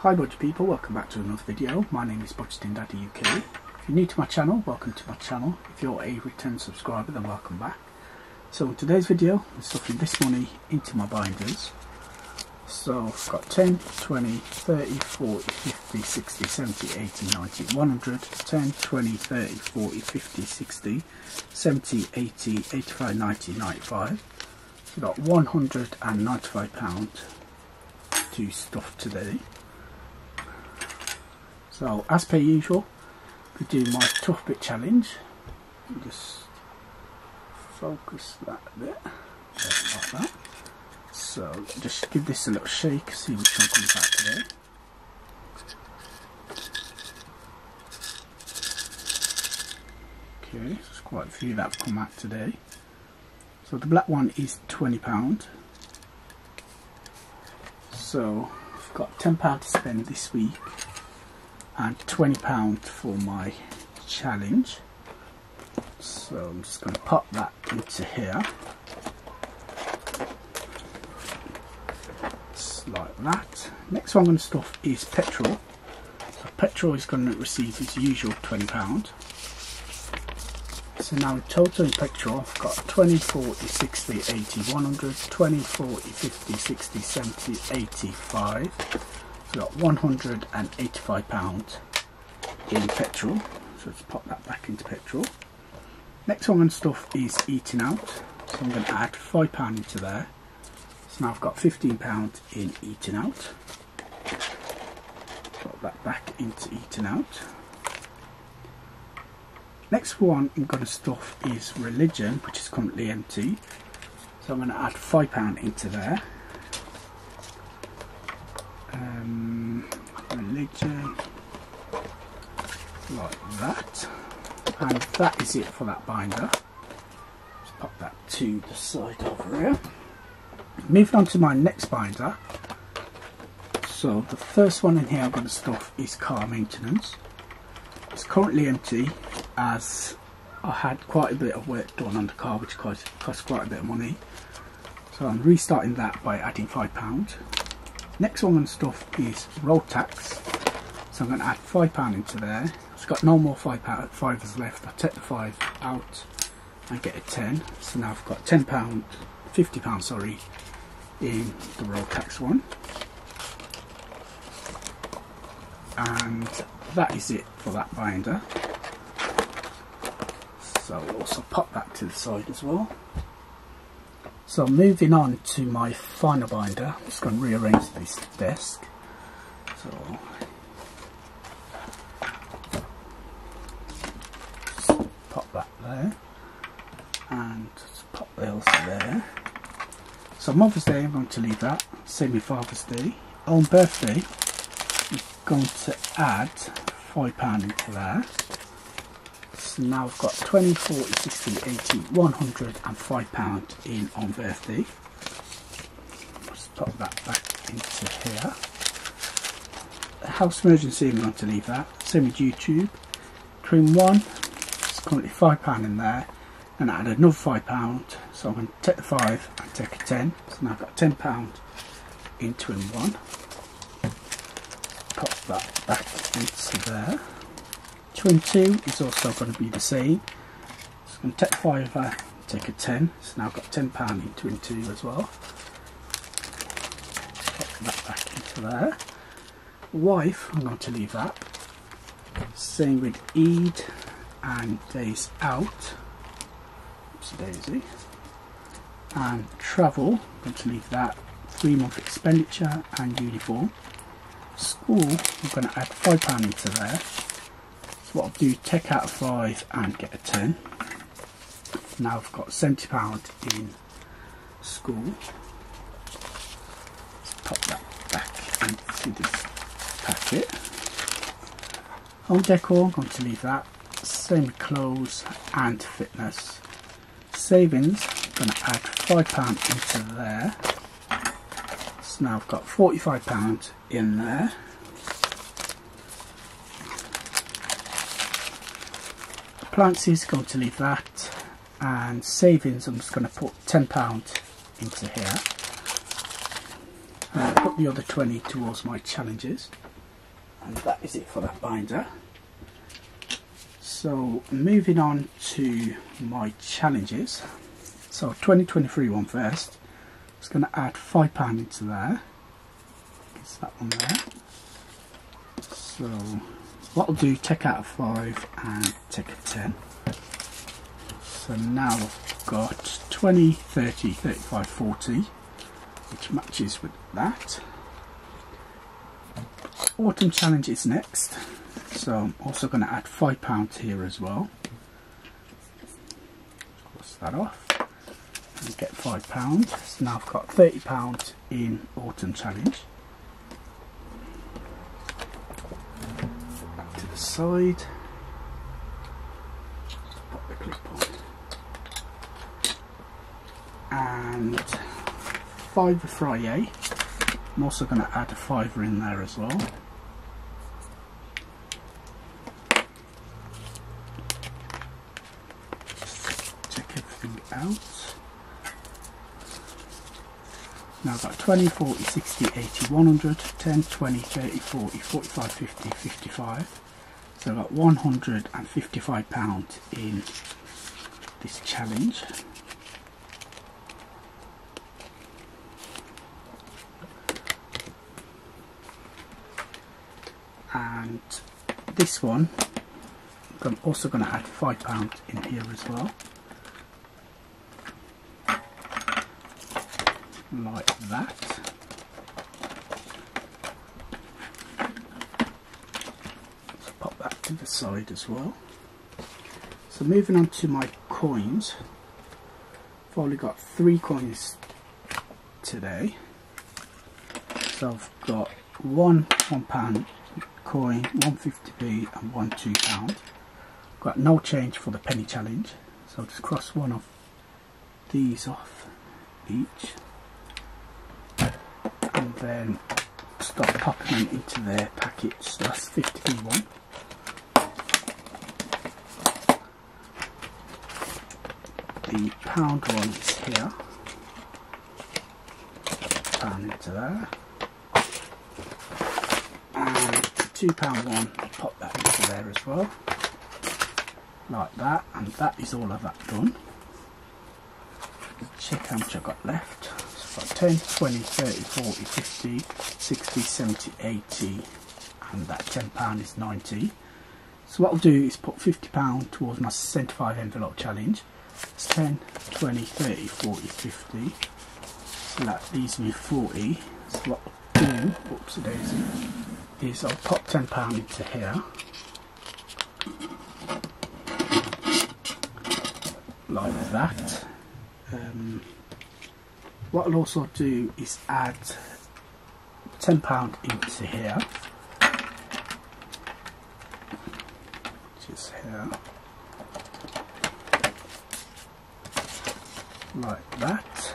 Hi Budget people, welcome back to another video. My name is Budgeting Daddy UK. If you're new to my channel, welcome to my channel. If you're a return subscriber, then welcome back. So in today's video, I'm stuffing this money into my binders. So I've got 10, 20, 30, 40, 50, 60, 70, 80, 90, 100, 10, 20, 30, 40, 50, 60, 70, 80, 85, 90, 95. So I've got 195 pounds to stuff today. So as per usual, we do my tough bit challenge. Just focus that bit, like that. So just give this a little shake, see which one comes out today. Okay, there's quite a few that have come out today. So the black one is £20. So I've got £10 to spend this week and £20 for my challenge. So I'm just going to pop that into here. Just like that. Next one I'm going to stuff is petrol. So petrol is going to receive its usual £20. So now in total in petrol I've got 20, 40, 60, 80, 100, 20, 40, 50, 60, 70, 85. Got 185 pounds in petrol. So let's pop that back into petrol. Next one on stuff is eating out. So I'm going to add five pound into there. So now I've got 15 pound in eating out. Put that back into eating out. Next one I'm going to stuff is religion, which is currently empty. So I'm going to add five pound into there. Um, religion, like that. And that is it for that binder. Just pop that to the side over here. Moving on to my next binder. So the first one in here I'm going to stuff is car maintenance. It's currently empty as I had quite a bit of work done on the car which cost, cost quite a bit of money. So I'm restarting that by adding £5. Next one on stuff is road tax. So I'm going to add £5 into there. It's got no more five pound, fivers left. I take the 5 out and get a 10. So now I've got £10, £50 sorry, in the road tax one. And that is it for that binder so I'll also pop that to the side as well. So moving on to my final binder, I'm just going to rearrange this desk. So pop that there and pop the also there. So Mother's Day I'm going to leave that, same Father's Day. On birthday I'm going to add £5 into there so now I've got 20, 40, 60, 80, 105 pound in on birthday. Let's pop that back into here. House emergency, I'm going to leave that. Same with YouTube. Cream one, it's currently five pound in there, and I add another five pound. So I'm going to take the five and take a ten. So now I've got ten pound in twin one. Pop that back into there. Twin 2 is also going to be the same. So I'm going to take 5 uh, take a 10. So now I've got £10 in Twin 2 as well. Pop that back into there. Wife, I'm going to leave that. Same with Eid and Days Out. Oops, daisy. And Travel, I'm going to leave that. 3 month expenditure and uniform. School, I'm going to add £5 into there what I'll do, take out a 5 and get a 10. Now I've got £70 in school. Let's pop that back into this packet. Home decor, I'm going to leave that. Same clothes and fitness. Savings, I'm going to add £5 into there. So now I've got £45 in there. Appliances going to leave that and savings I'm just going to put £10 into here I put the other 20 towards my challenges. And that is it for that binder. So moving on to my challenges. So 2023 one first. just going to add £5 into there. It's that one there. So what I'll do, take out a 5 and take a 10. So now I've got 20, 30, 35, 40, which matches with that. Autumn Challenge is next, so I'm also going to add £5 here as well. Cross that off and get £5. So now I've got £30 in Autumn Challenge. Back to the side. Pop the clip on. And fiver Friday. Eh? I'm also going to add a fiver in there as well. check everything out. Now I've got 20, 40, 60, 80, 100, 10, 20, 30, 40, 45, 50, 55. So I've got 155 pounds in this challenge. And this one, I'm also going to add five pounds in here as well. like that. So the side as well. So moving on to my coins. I've only got three coins today. So I've got one one pound coin, one 50p and one two pound. Got no change for the penny challenge. So I'll just cross one of these off each And then start popping them into their packets. So that's 50p one. The pound one is here. Pound into there. And the two pound one, pop that into there as well. Like that, and that is all of that done. Check how much I've got left. 10, 20, 30, 40, 50, 60, 70, 80 and that £10 is 90 so what I'll do is put £50 towards my 75 envelope challenge. It's 10, 20, 30, 40, 50 so that leaves me 40 so what I'll do, whoops daisy, is. I'll pop £10 into here. Like that. Um, what I'll also do is add £10 into here here. Like that.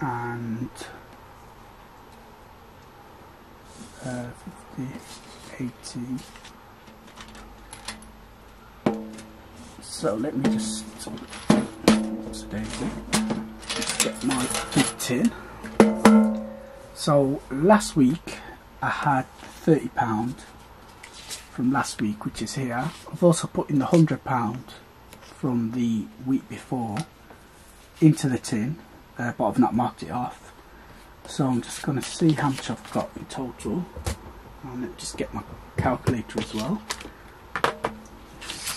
And uh, 50, 80 So let me just get my big tin. So last week I had £30 from last week which is here. I've also put in the £100 from the week before into the tin uh, but I've not marked it off. So I'm just going to see how much I've got in total. And let me just get my calculator as well.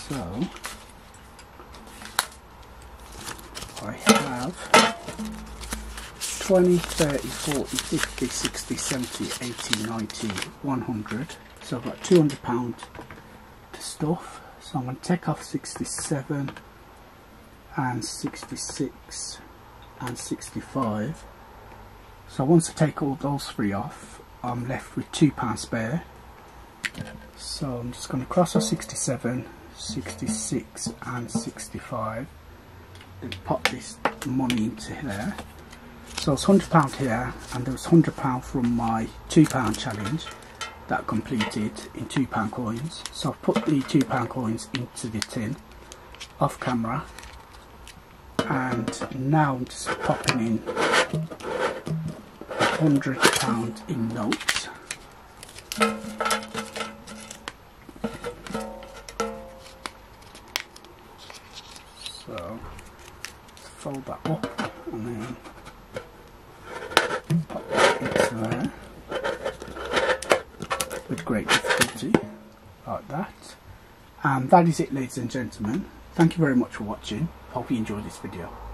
So I have 20, 30, 40, 50, 60, 70, 80, 90, 100. So I've got 200 pound to stuff. So I'm going to take off 67 and 66 and 65. So once I take all those three off, I'm left with two pounds spare. So I'm just going to cross off 67, 66 and 65 and pop this money into there. So it's £100 here and there was £100 from my £2 challenge that completed in £2 coins. So I've put the £2 coins into the tin off camera and now I'm just popping in hundred pound in notes. So fold that up and then there with great difficulty like that. And that is it ladies and gentlemen. Thank you very much for watching. Hope you enjoyed this video.